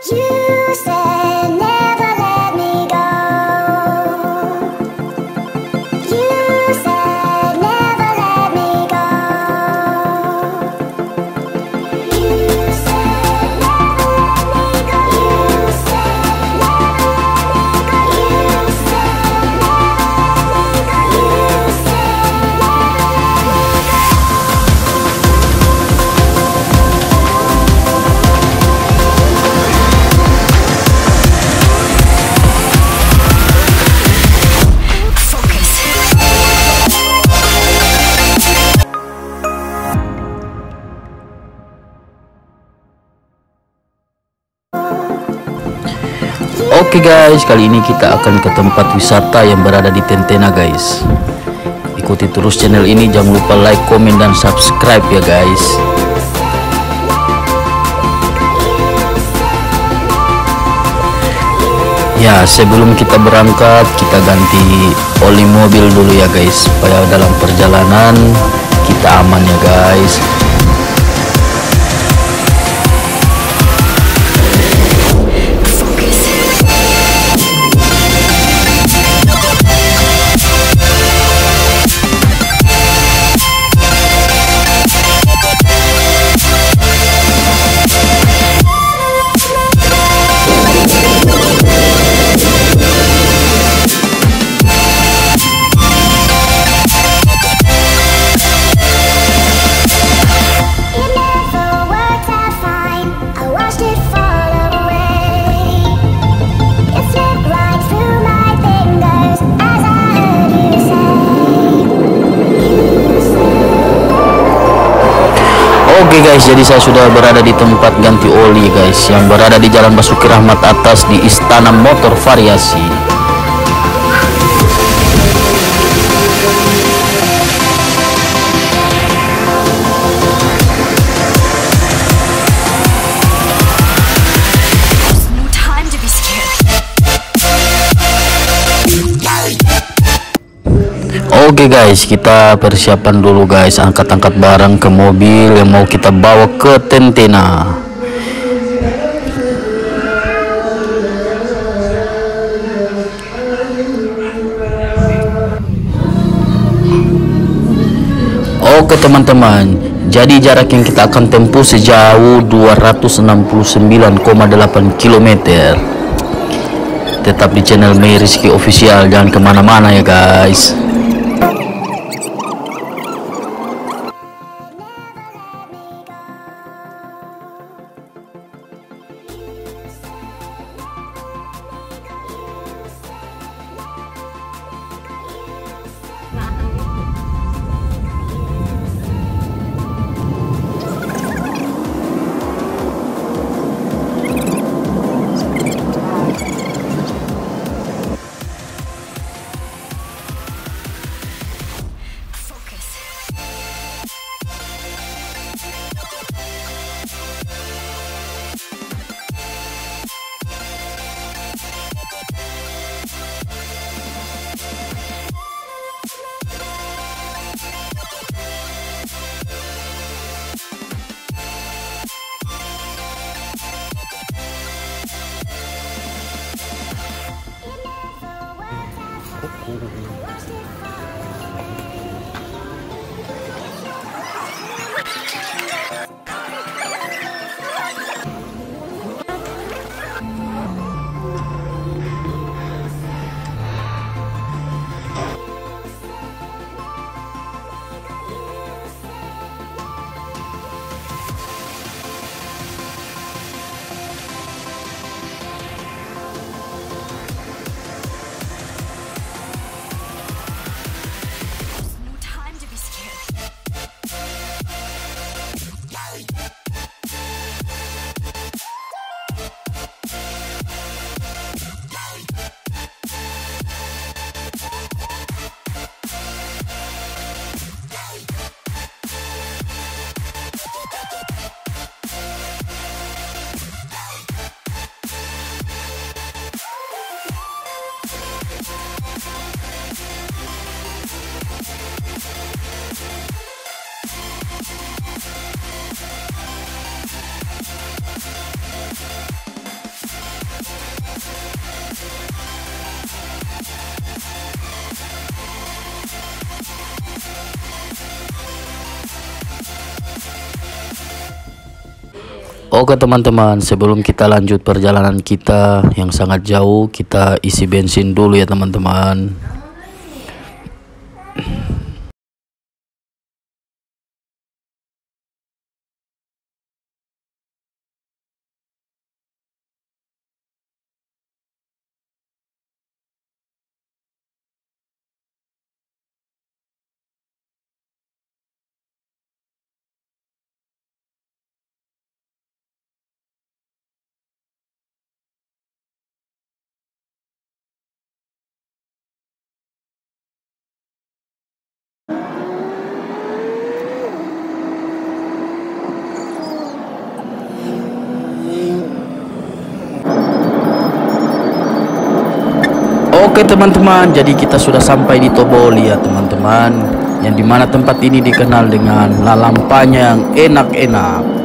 You said Oke guys, kali ini kita akan ke tempat wisata yang berada di Tentena guys. Ikuti terus channel ini, jangan lupa like, komen, dan subscribe ya guys. Ya, sebelum kita berangkat, kita ganti oli mobil dulu ya guys, supaya dalam perjalanan kita aman ya guys. Guys, jadi saya sudah berada di tempat ganti oli guys yang berada di Jalan Basuki Rahmat atas di Istana Motor Variasi. Oke guys, kita persiapan dulu guys, angkat-angkat barang ke mobil yang mau kita bawa ke Tentena. Oke teman-teman, jadi jarak yang kita akan tempuh sejauh 269,8 km. Tetap di channel Mei Rizky Official, jangan ke mana-mana ya guys. Oke teman-teman, sebelum kita lanjut perjalanan kita yang sangat jauh, kita isi bensin dulu ya teman-teman. Oke teman-teman, jadi kita sudah sampai di Toboli ya teman-teman. Yang di mana tempat ini dikenal dengan lalampanya yang enak-enak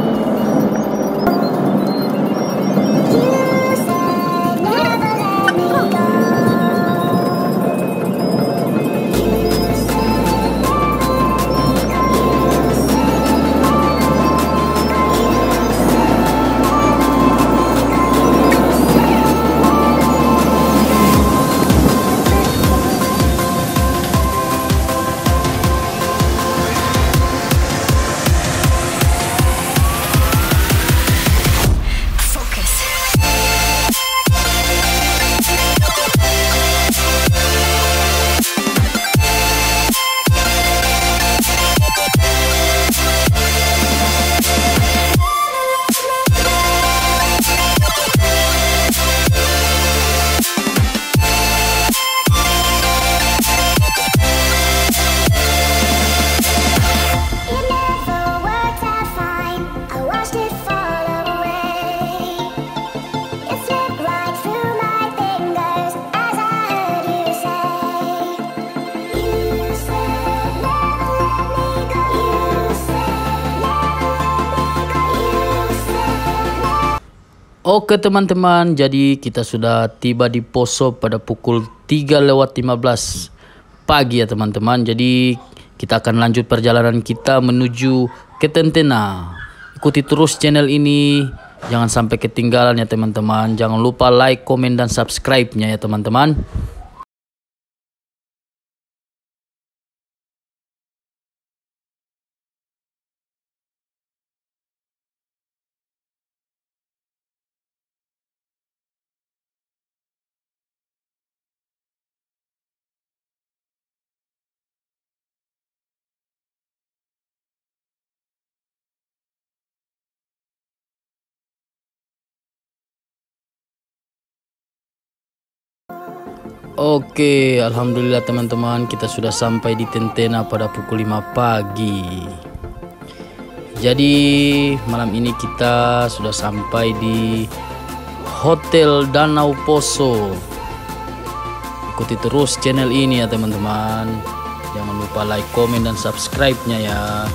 Oke teman-teman, jadi kita sudah tiba di Poso pada pukul 3 lewat 15 pagi ya teman-teman. Jadi kita akan lanjut perjalanan kita menuju ke Tentena. Ikuti terus channel ini, jangan sampai ketinggalan ya teman-teman. Jangan lupa like, komen, dan subscribe-nya ya teman-teman. Oke, alhamdulillah teman-teman, kita sudah sampai di Tentena pada pukul 5 pagi. Jadi, malam ini kita sudah sampai di Hotel Danau Poso. Ikuti terus channel ini ya teman-teman. Jangan lupa like, komen, dan subscribe-nya ya.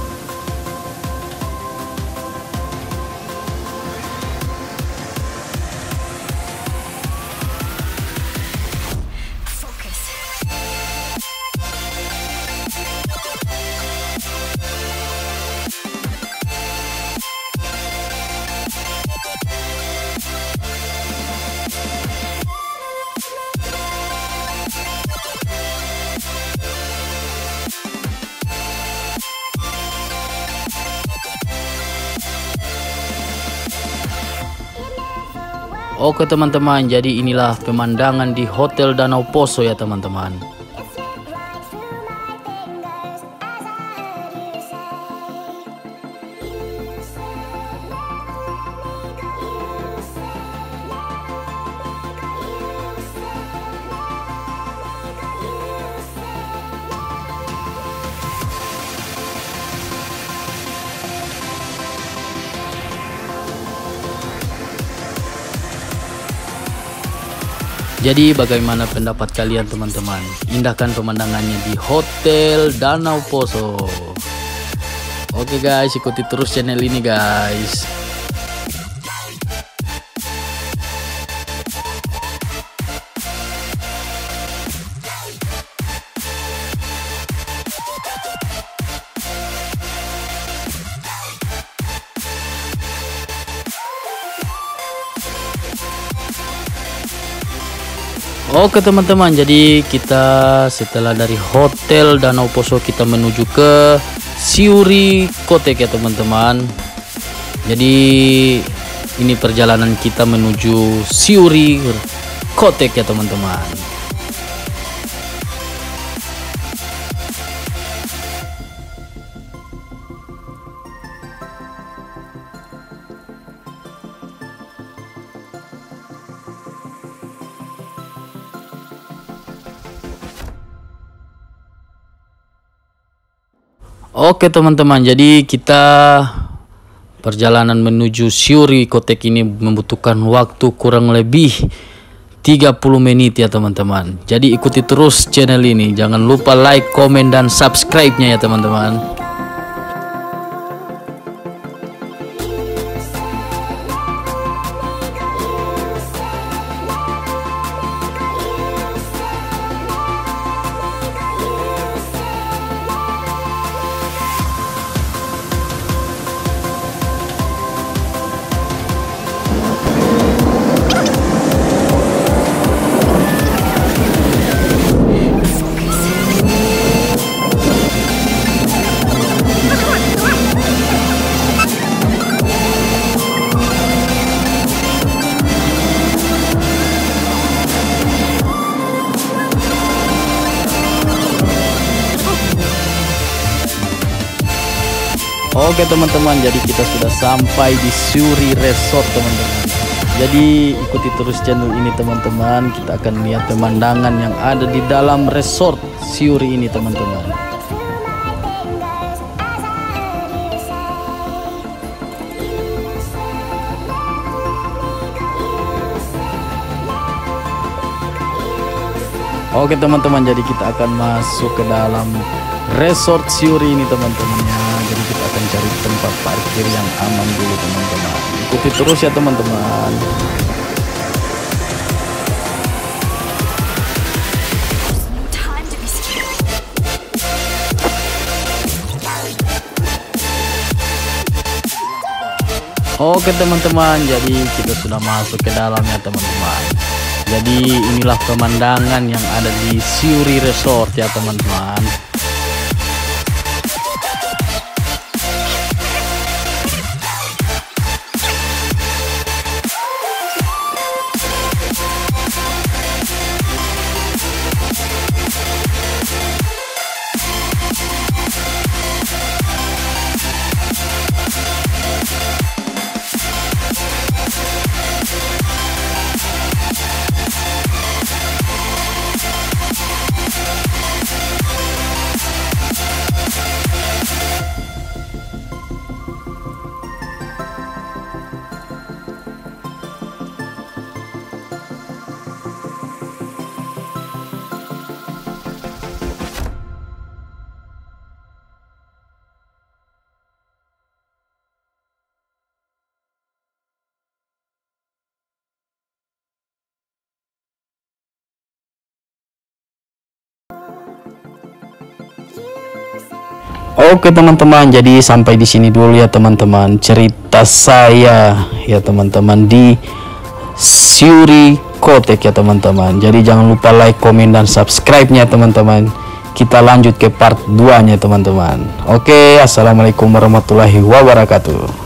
Oke teman-teman, jadi inilah pemandangan di Hotel Danau Poso ya teman-teman. Jadi bagaimana pendapat kalian teman-teman? Indahkan pemandangannya di Hotel Danau Poso. Oke guys, ikuti terus channel ini guys. Oke teman-teman, jadi kita setelah dari Hotel Danau Poso kita menuju ke Siuri Kotek ya teman-teman. Jadi ini perjalanan kita menuju Siuri Kotek ya teman-teman. Oke teman-teman, jadi kita perjalanan menuju Siuri Kotek ini membutuhkan waktu kurang lebih 30 menit ya teman-teman. Jadi ikuti terus channel ini. Jangan lupa like, komen, dan subscribe-nya ya teman-teman. Oke teman-teman, jadi kita sudah sampai di Suri Resort teman-teman. Jadi ikuti terus channel ini teman-teman. Kita akan lihat pemandangan yang ada di dalam resort Suri ini teman-teman. Oke teman-teman, jadi kita akan masuk ke dalam resort Siuri ini teman-teman ya. Jadi kita akan cari tempat parkir yang aman dulu teman-teman. Ikuti terus ya teman-teman. Oke teman-teman, jadi kita sudah masuk ke dalam ya teman-teman. Jadi inilah pemandangan yang ada di Siuri Resort ya teman-teman. Oke teman-teman, jadi sampai di sini dulu ya teman-teman cerita saya ya teman-teman di Siuri Kotek ya teman-teman. Jadi jangan lupa like, komen dan subscribe-nya teman-teman. Kita lanjut ke part 2-nya teman-teman. Oke, assalamualaikum warahmatullahi wabarakatuh.